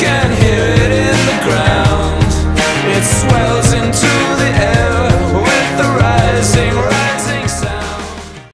can hear